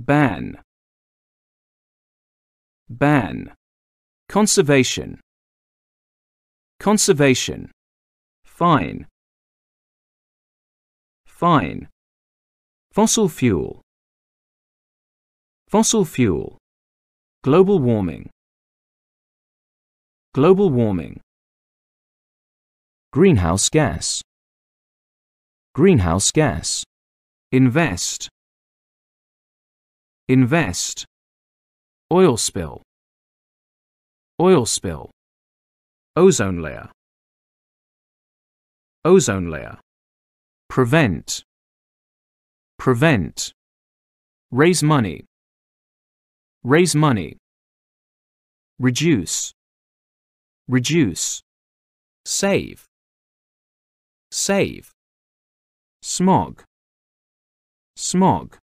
ban, ban, conservation, conservation, fine, fine, fossil fuel, fossil fuel, global warming, global warming, greenhouse gas, greenhouse gas, invest, invest, oil spill, oil spill, ozone layer, ozone layer, prevent, prevent, raise money, raise money, reduce, reduce, save, save, smog, smog,